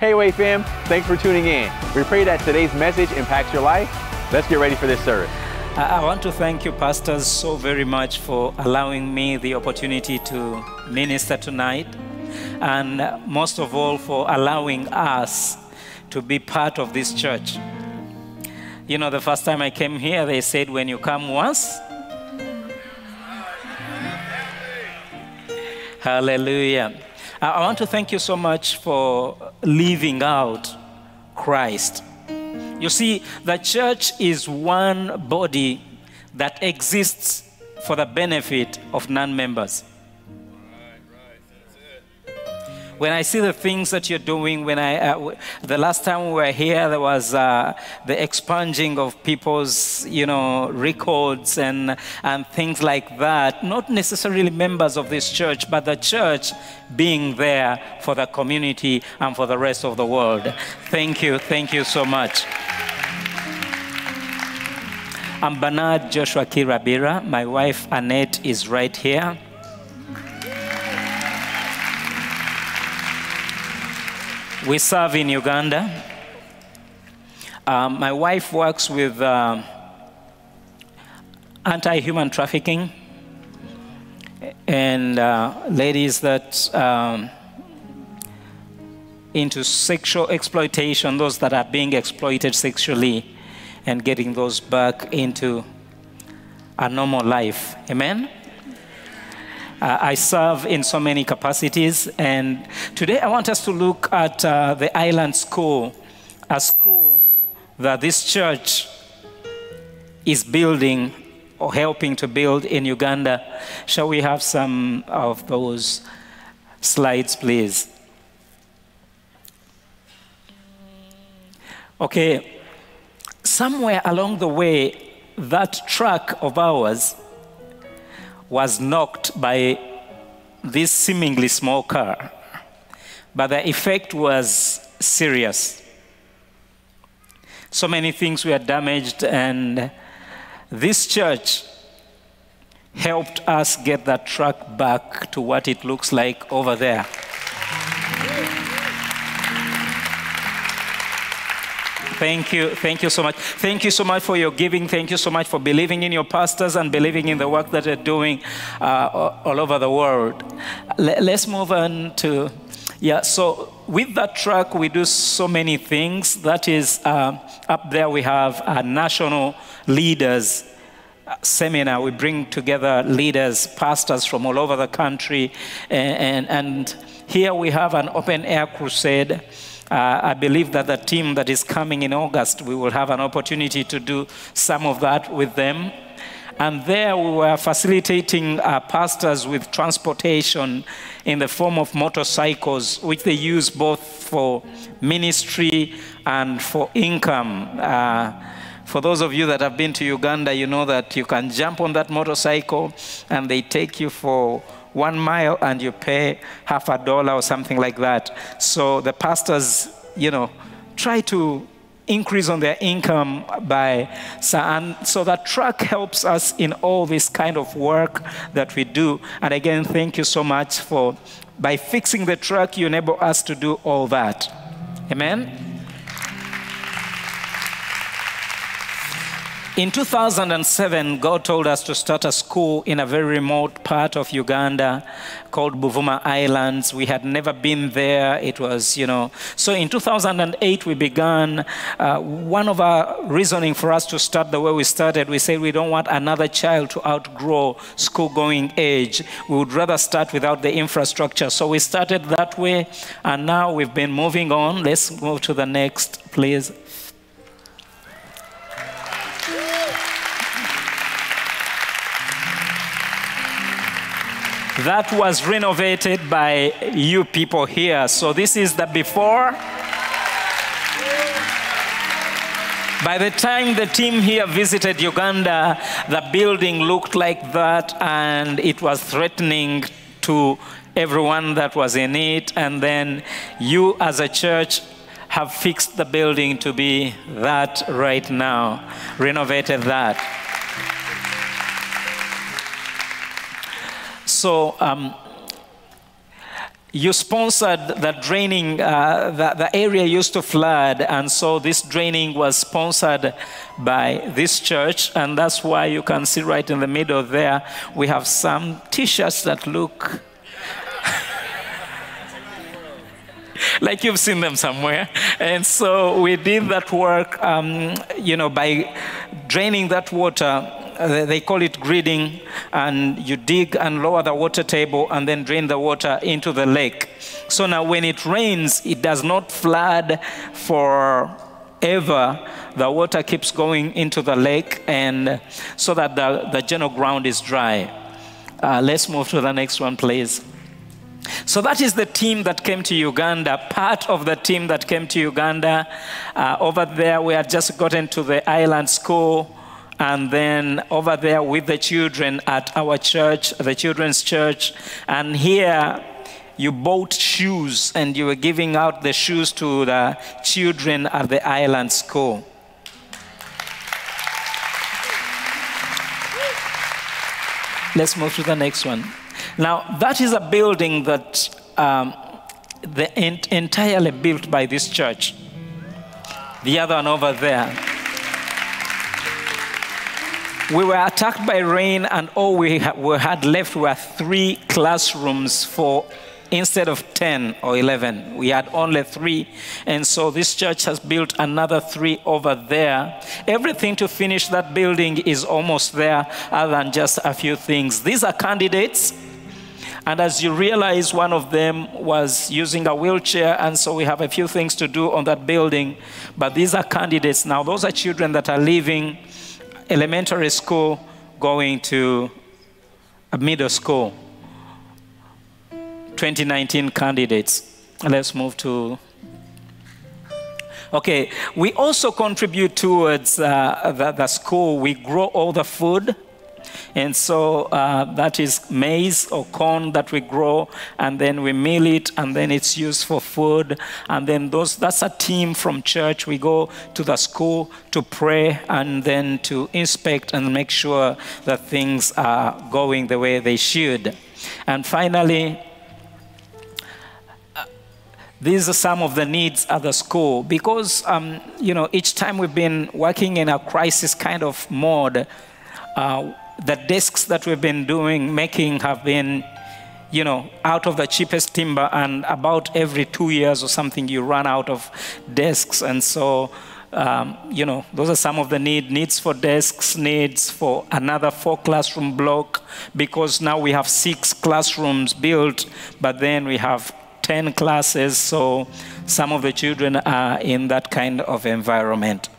Hey, Way fam, thanks for tuning in. We pray that today's message impacts your life. Let's get ready for this service. I want to thank you, pastors, so very much for allowing me the opportunity to minister tonight. And most of all, for allowing us to be part of this church. You know, the first time I came here, they said, when you come once, hallelujah. I want to thank you so much for leaving out Christ. You see, the church is one body that exists for the benefit of non members. When I see the things that you're doing, when I, uh, the last time we were here, there was uh, the expunging of people's, you know, records and, and things like that. Not necessarily members of this church, but the church being there for the community and for the rest of the world. Thank you, thank you so much. I'm Bernard Joshua Kirabira. My wife Annette is right here. We serve in Uganda. Um, my wife works with um anti human trafficking and uh, ladies that um, into sexual exploitation, those that are being exploited sexually, and getting those back into a normal life. Amen? Uh, I serve in so many capacities, and today I want us to look at uh, the Island School, a school that this church is building or helping to build in Uganda. Shall we have some of those slides, please? Okay, somewhere along the way, that truck of ours was knocked by this seemingly small car, but the effect was serious. So many things were damaged, and this church helped us get that truck back to what it looks like over there. Thank you. Thank you so much. Thank you so much for your giving. Thank you so much for believing in your pastors and believing in the work that they're doing uh, all over the world. Let- Let's move on to, yeah, so with that truck, we do so many things. That is, uh, up there we have uh, national leaders uh, seminar. We bring together leaders, pastors from all over the country, and, and, and here we have an open air crusade. Uh, I believe that the team that is coming in August, we will have an opportunity to do some of that with them. And there we were facilitating uh, pastors with transportation in the form of motorcycles, which they use both for ministry and for income. Uh, for those of you that have been to Uganda, you know that you can jump on that motorcycle and they take you for one mile and you pay half a dollar or something like that. So the pastors, you know, try to increase on their income by so, and so that truck helps us in all this kind of work that we do. And again thank you so much for by fixing the truck you enable us to do all that. Amen In 2007, God told us to start a school in a very remote part of Uganda called Buvuma Islands. We had never been there. It was, you know. So in 2008, we began. Uh, one of our reasoning for us to start the way we started, we said we don't want another child to outgrow school going age. We would rather start without the infrastructure. So we started that way, and now we've been moving on. Let's move to the next, please. That was renovated by you people here. So this is the before. By the time the team here visited Uganda, the building looked like that and it was threatening to everyone that was in it. And then you, as a church, have fixed the building to be that right now, renovated that. So, um, you sponsored the draining, uh, the, the area used to flood, and so this draining was sponsored by this church, and that's why you can see right in the middle there, we have some t shirts that look like you've seen them somewhere. And so we did that work, um, you know, by draining that water. They call it griding, and you dig and lower the water table and then drain the water into the lake. So now, when it rains, it does not flood forever. The water keeps going into the lake, and so that the, the general ground is dry. Uh, let's move to the next one, please. So that is the team that came to Uganda, part of the team that came to Uganda. Uh, over there, we had just gotten to the island school. And then over there with the children at our church, the children's church. And here, you bought shoes and you were giving out the shoes to the children at the island school. Let's move to the next one. Now, that is a building that um, the ent- entirely built by this church. The other one over there. We were attacked by rain, and all we, ha- we had left were three classrooms for instead of 10 or 11 we had only three and so this church has built another three over there everything to finish that building is almost there other than just a few things these are candidates and as you realize, one of them was using a wheelchair, and so we have a few things to do on that building. But these are candidates now. Those are children that are leaving elementary school going to a middle school. 2019 candidates. Let's move to. Okay, we also contribute towards uh, the, the school. We grow all the food and so uh, that is maize or corn that we grow, and then we mill it, and then it's used for food. And then those that's a team from church. We go to the school to pray and then to inspect and make sure that things are going the way they should. And finally, uh, these are some of the needs at the school because um, you know each time we've been working in a crisis kind of mode uh, the desks that we've been doing, making, have been, you know, out of the cheapest timber, and about every two years or something, you run out of desks. And so, um, you know, those are some of the need, needs for desks, needs for another four classroom block, because now we have six classrooms built, but then we have 10 classes, so some of the children are in that kind of environment.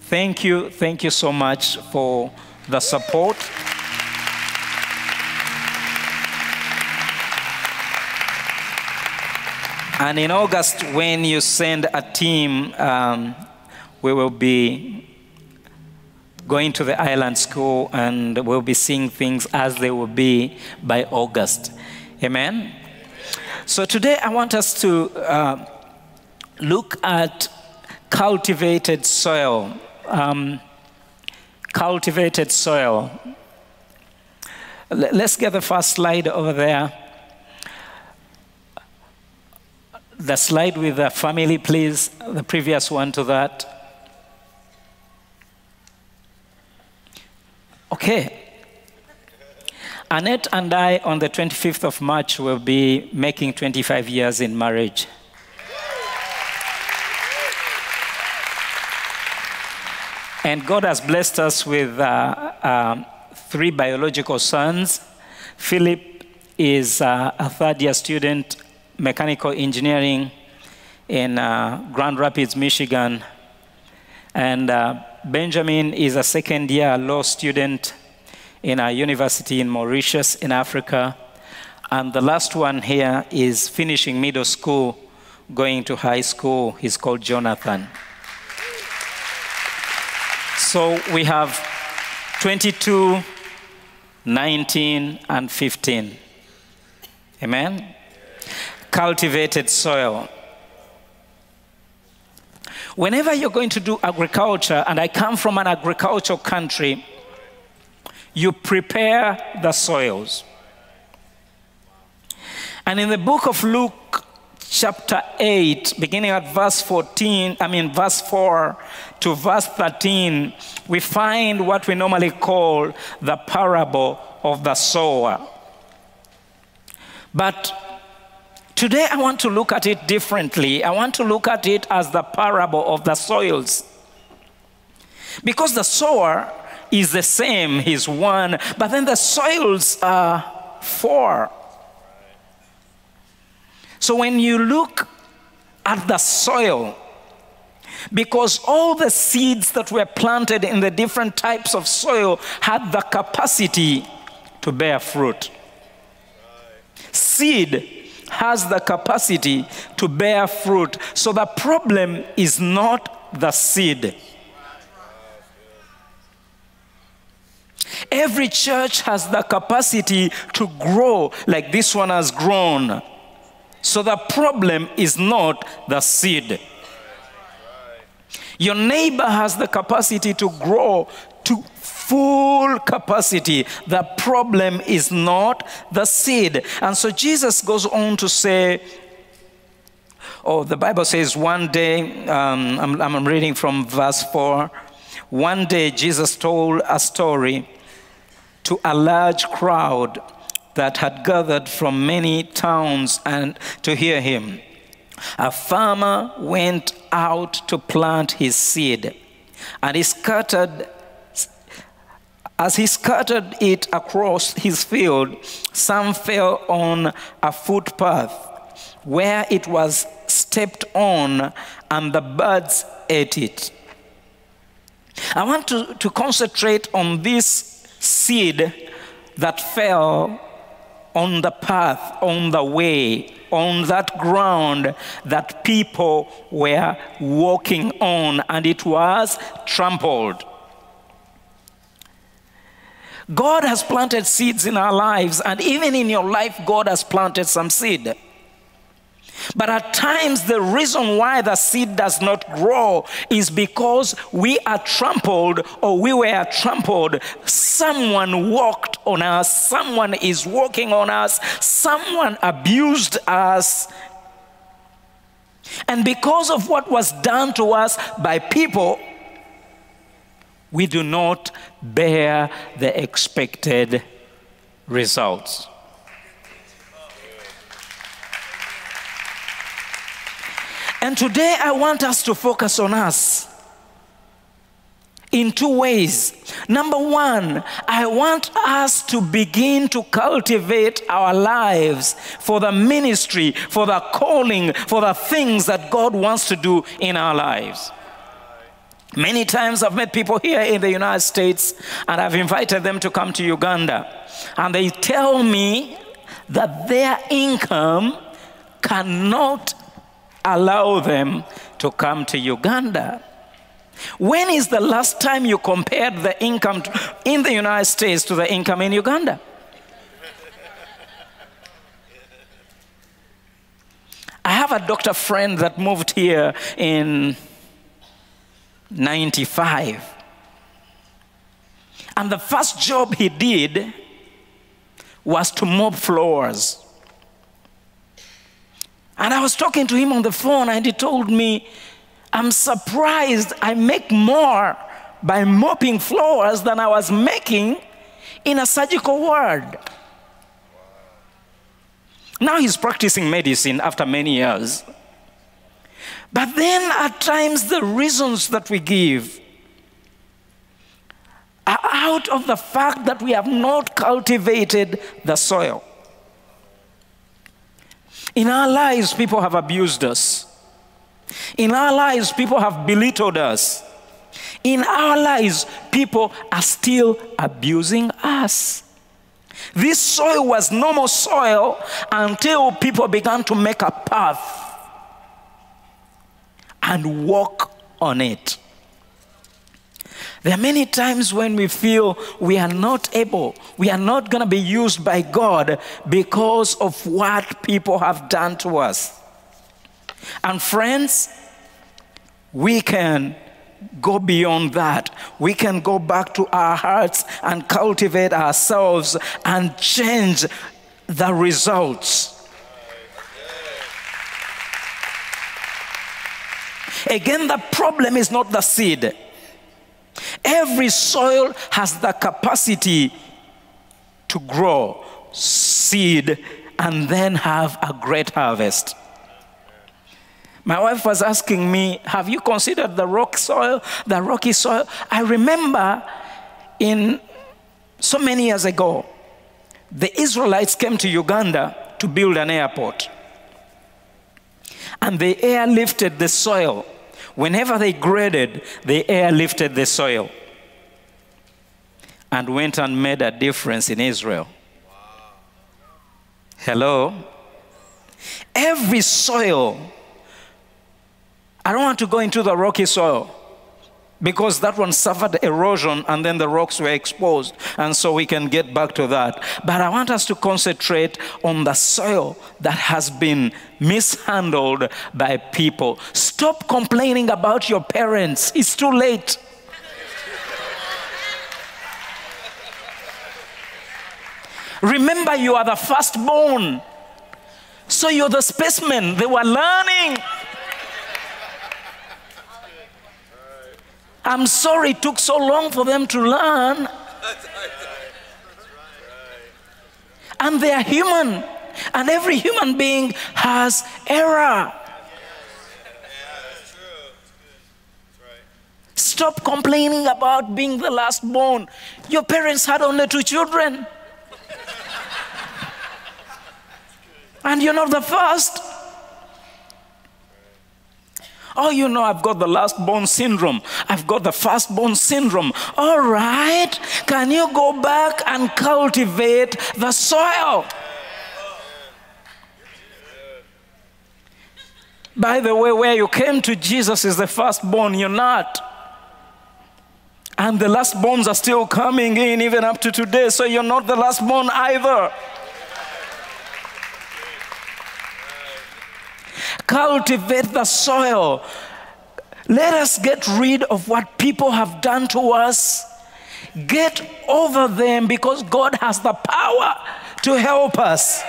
Thank you, thank you so much for the support. And in August, when you send a team, um, we will be going to the island school and we'll be seeing things as they will be by August. Amen? So today I want us to uh, look at cultivated soil. Um, cultivated soil. Let's get the first slide over there. The slide with the family, please. The previous one to that. Okay. Annette and I, on the 25th of March, will be making 25 years in marriage. And God has blessed us with uh, um, three biological sons. Philip is uh, a third year student, mechanical engineering in uh, Grand Rapids, Michigan. And uh, Benjamin is a second year law student in a university in Mauritius, in Africa. And the last one here is finishing middle school, going to high school. He's called Jonathan. So we have 22, 19, and 15. Amen? Cultivated soil. Whenever you're going to do agriculture, and I come from an agricultural country, you prepare the soils. And in the book of Luke, chapter 8, beginning at verse 14, I mean, verse 4 to verse 13, we find what we normally call the parable of the sower. But today I want to look at it differently. I want to look at it as the parable of the soils. Because the sower is the same, he's one, but then the soils are four. So when you look at the soil, because all the seeds that were planted in the different types of soil had the capacity to bear fruit. Seed has the capacity to bear fruit. So the problem is not the seed. Every church has the capacity to grow like this one has grown. So the problem is not the seed. Your neighbor has the capacity to grow to full capacity. The problem is not the seed. And so Jesus goes on to say, Oh, the Bible says one day, um, I'm, I'm reading from verse 4. One day Jesus told a story to a large crowd that had gathered from many towns and to hear him. A farmer went out to plant his seed, and he scattered as he scattered it across his field, some fell on a footpath where it was stepped on, and the birds ate it. I want to, to concentrate on this seed that fell on the path, on the way, on that ground that people were walking on, and it was trampled. God has planted seeds in our lives, and even in your life, God has planted some seed. But at times, the reason why the seed does not grow is because we are trampled or we were trampled. Someone walked on us, someone is walking on us, someone abused us. And because of what was done to us by people, we do not bear the expected results. And today I want us to focus on us in two ways. Number one, I want us to begin to cultivate our lives for the ministry, for the calling, for the things that God wants to do in our lives. Many times I've met people here in the United States and I've invited them to come to Uganda. And they tell me that their income cannot allow them to come to Uganda. When is the last time you compared the income in the United States to the income in Uganda? I have a doctor friend that moved here in 95. And the first job he did was to mop floors. And I was talking to him on the phone, and he told me, I'm surprised I make more by mopping floors than I was making in a surgical ward. Now he's practicing medicine after many years. But then at times the reasons that we give are out of the fact that we have not cultivated the soil. In our lives, people have abused us. In our lives, people have belittled us. In our lives, people are still abusing us. This soil was normal soil until people began to make a path and walk on it. There are many times when we feel we are not able, we are not going to be used by God because of what people have done to us. And friends, we can go beyond that. We can go back to our hearts and cultivate ourselves and change the results. Again, the problem is not the seed. Every soil has the capacity to grow seed and then have a great harvest. My wife was asking me, Have you considered the rock soil, the rocky soil? I remember in so many years ago, the Israelites came to Uganda to build an airport. And the airlifted the soil. Whenever they graded, the air lifted the soil and went and made a difference in Israel. Hello? Every soil, I don't want to go into the rocky soil because that one suffered erosion and then the rocks were exposed. And so we can get back to that. But I want us to concentrate on the soil that has been mishandled by people. Stop complaining about your parents, it's too late. Remember, you are the firstborn. So you're the specimen. They were learning. I'm sorry it took so long for them to learn. And they are human. And every human being has error. Stop complaining about being the last born. Your parents had only two children. And you're not the first. Oh, you know, I've got the last born syndrome. I've got the first born syndrome. All right. Can you go back and cultivate the soil? By the way, where you came to Jesus is the firstborn, you're not. And the lastborns are still coming in even up to today, so you're not the lastborn either. Cultivate the soil. Let us get rid of what people have done to us. Get over them because God has the power to help us.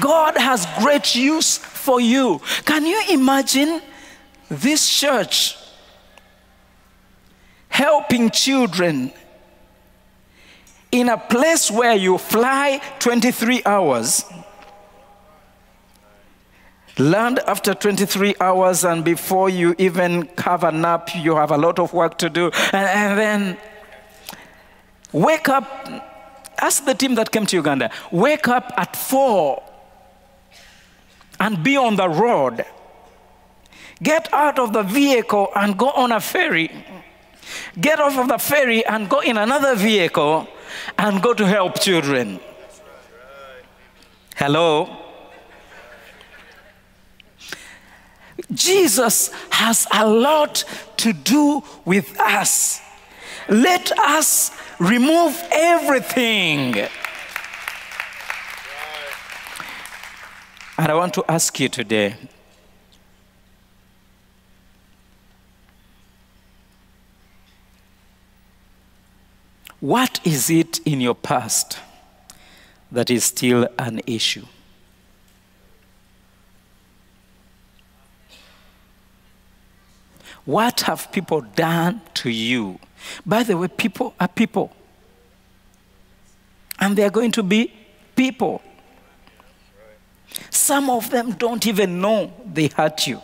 God has great use for you. Can you imagine this church helping children in a place where you fly 23 hours, land after 23 hours, and before you even have a nap, you have a lot of work to do, and, and then wake up. Ask the team that came to Uganda, wake up at four and be on the road. Get out of the vehicle and go on a ferry. Get off of the ferry and go in another vehicle and go to help children. Hello? Jesus has a lot to do with us. Let us remove everything. And I want to ask you today What is it in your past that is still an issue? What have people done to you? By the way, people are people. And they are going to be people. Some of them don't even know they hurt you.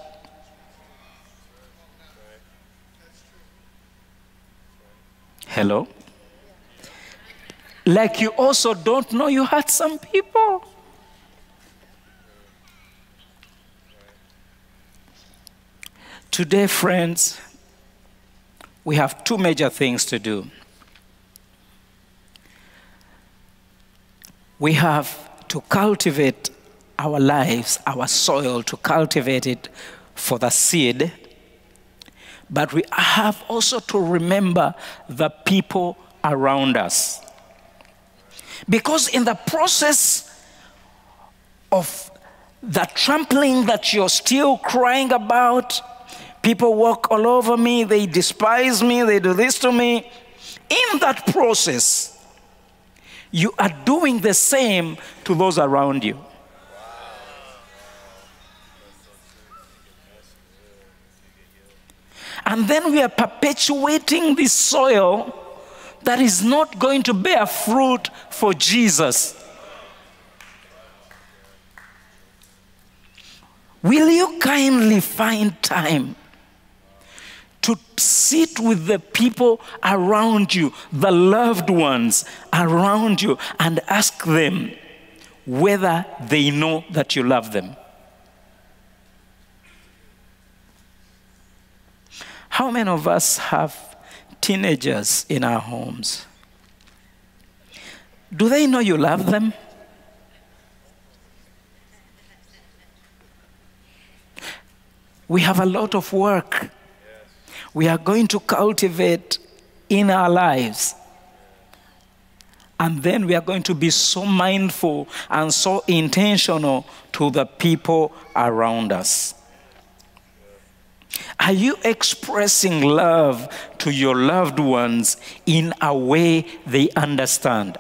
Hello? Like you also don't know you hurt some people. Today, friends, we have two major things to do. We have to cultivate our lives, our soil, to cultivate it for the seed. But we have also to remember the people around us. Because in the process of the trampling that you're still crying about, people walk all over me, they despise me, they do this to me. In that process, you are doing the same to those around you. And then we are perpetuating this soil that is not going to bear fruit for Jesus. Will you kindly find time to sit with the people around you, the loved ones around you, and ask them whether they know that you love them? How many of us have teenagers in our homes? Do they know you love them? We have a lot of work we are going to cultivate in our lives. And then we are going to be so mindful and so intentional to the people around us. Are you expressing love to your loved ones in a way they understand?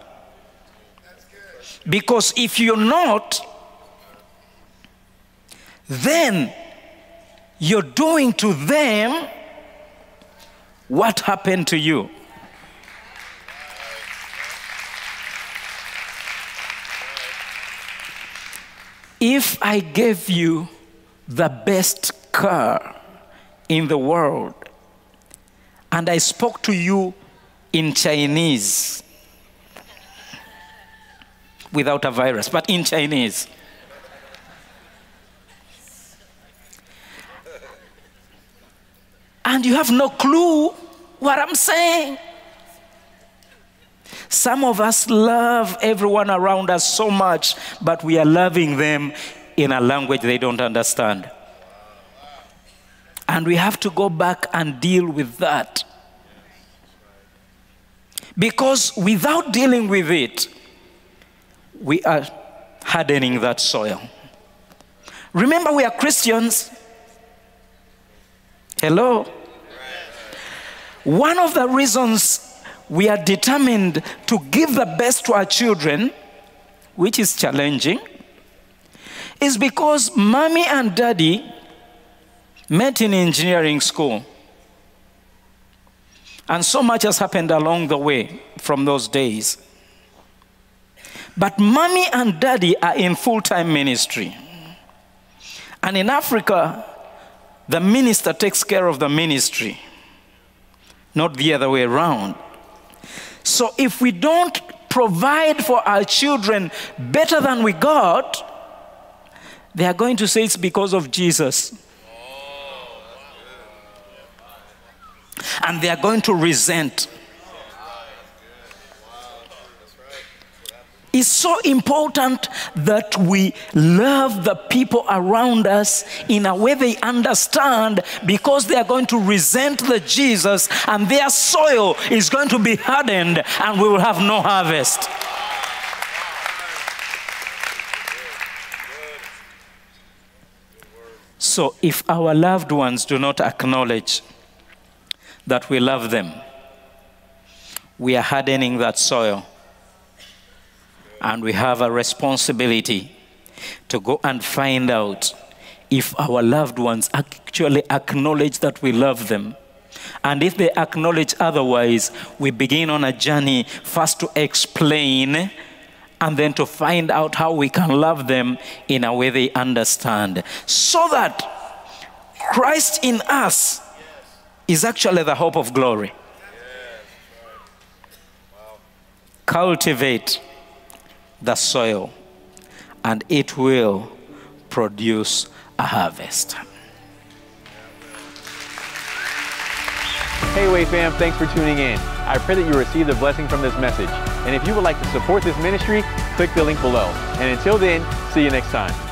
Because if you're not, then you're doing to them what happened to you. If I gave you the best car in the world and I spoke to you in Chinese without a virus, but in Chinese. And you have no clue what I'm saying. Some of us love everyone around us so much, but we are loving them in a language they don't understand. And we have to go back and deal with that. Because without dealing with it, we are hardening that soil. Remember, we are Christians. Hello? One of the reasons we are determined to give the best to our children, which is challenging, is because mommy and daddy met in engineering school. And so much has happened along the way from those days. But mommy and daddy are in full time ministry. And in Africa, the minister takes care of the ministry not the other way around. So if we don't provide for our children better than we got, they are going to say it's because of Jesus. And they are going to resent It's so important that we love the people around us in a way they understand because they are going to resent the Jesus and their soil is going to be hardened and we will have no harvest. So, if our loved ones do not acknowledge that we love them, we are hardening that soil and we have a responsibility to go and find out if our loved ones actually acknowledge that we love them. And if they acknowledge otherwise, we begin on a journey first to explain and then to find out how we can love them in a way they understand. So that Christ in us is actually the hope of glory. Cultivate the soil and it will produce a harvest. Hey, Way fam, thanks for tuning in. I pray that you received a blessing from this message. And if you would like to support this ministry, click the link below. And until then, see you next time.